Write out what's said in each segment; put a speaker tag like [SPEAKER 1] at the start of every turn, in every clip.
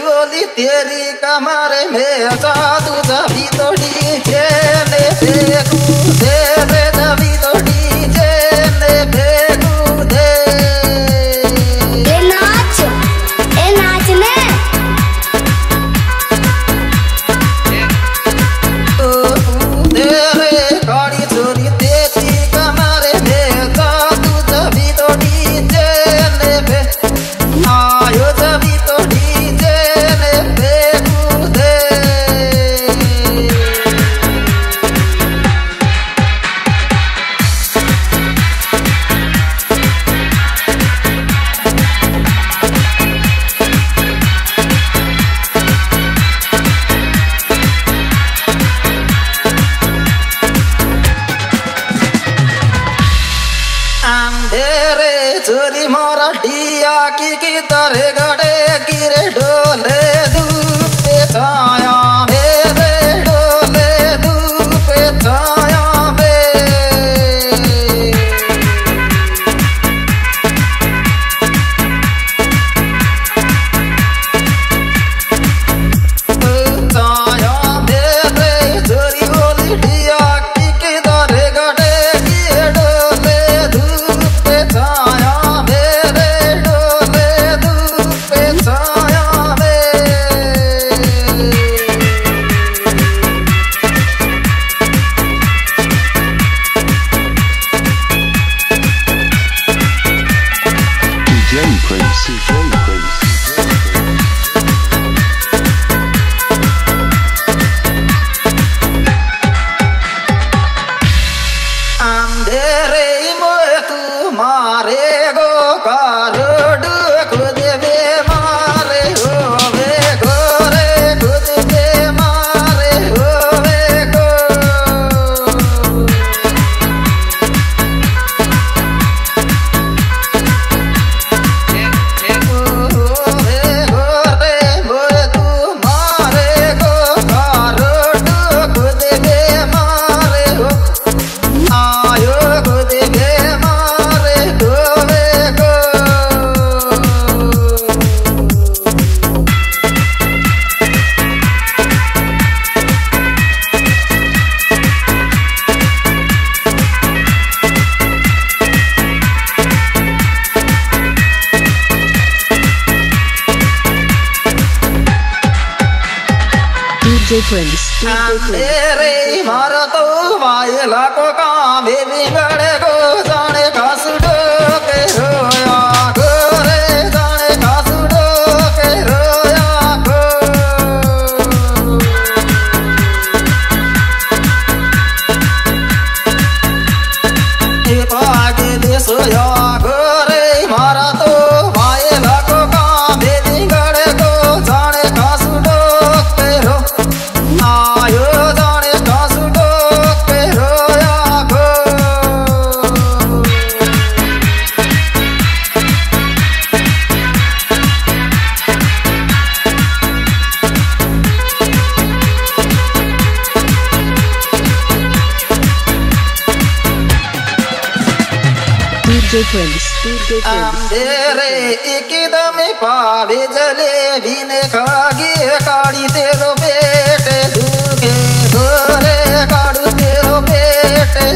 [SPEAKER 1] बोली तेरी कमर में जादू सभी तोड़ी। है छुरी मोरा डिया की तरह गड़े गिरे
[SPEAKER 2] ढोले frequency. डिफरेंस
[SPEAKER 1] तेरे एकदम जले बिन खागे काड़ी तेरो बेटे दूखे धोरे काड़ू तेरो बेटे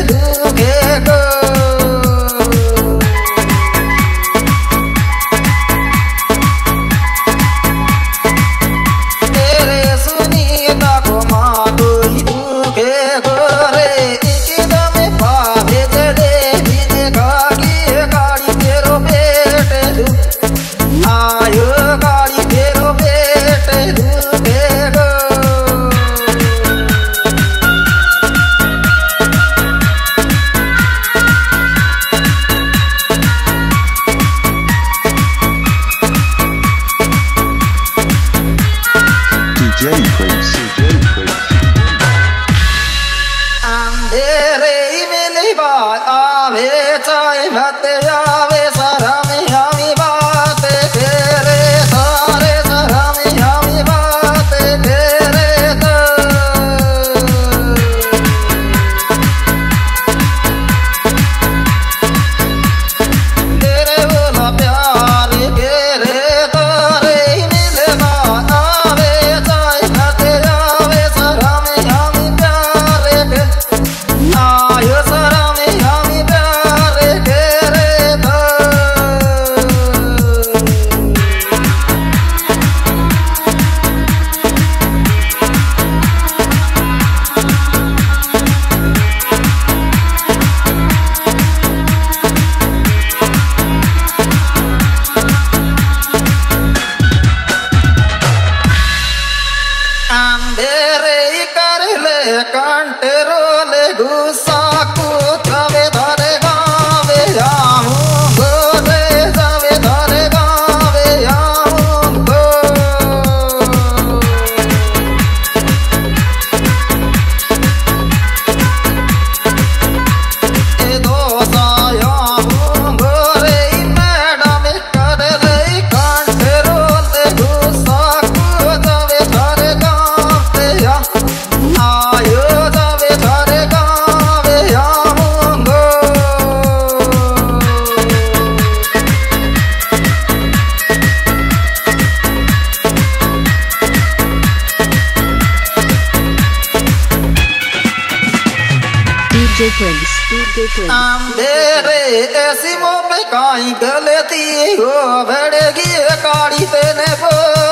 [SPEAKER 3] Um,
[SPEAKER 1] अंधेरे ऐसी मोह पे काई गलती हो बढ़ गई काड़ी तेने बोल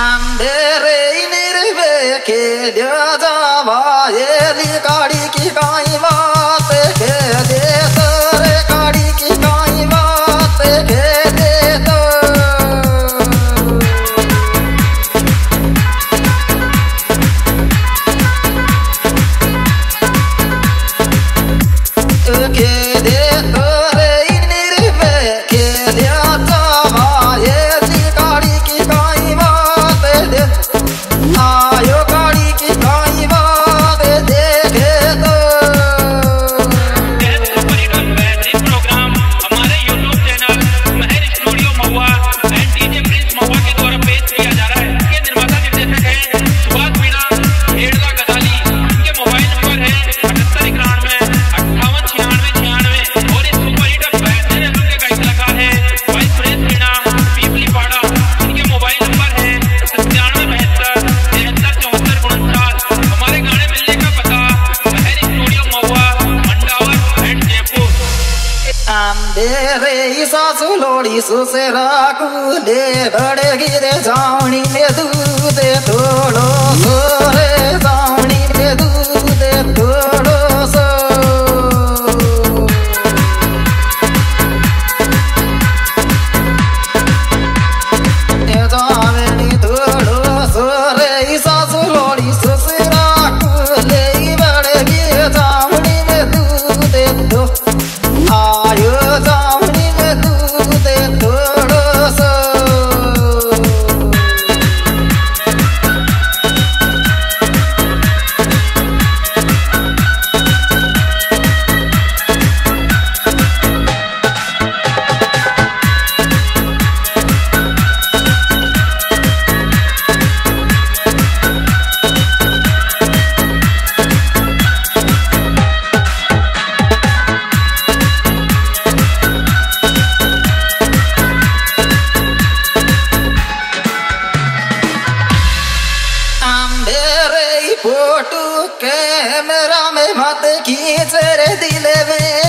[SPEAKER 1] अंधेरे निर्वे की बात के दे सरे की काई बात के दे के दे तो सासू लोडी सुसेला कुले भडगी दे जावणी ने दूधे थोडो দিলে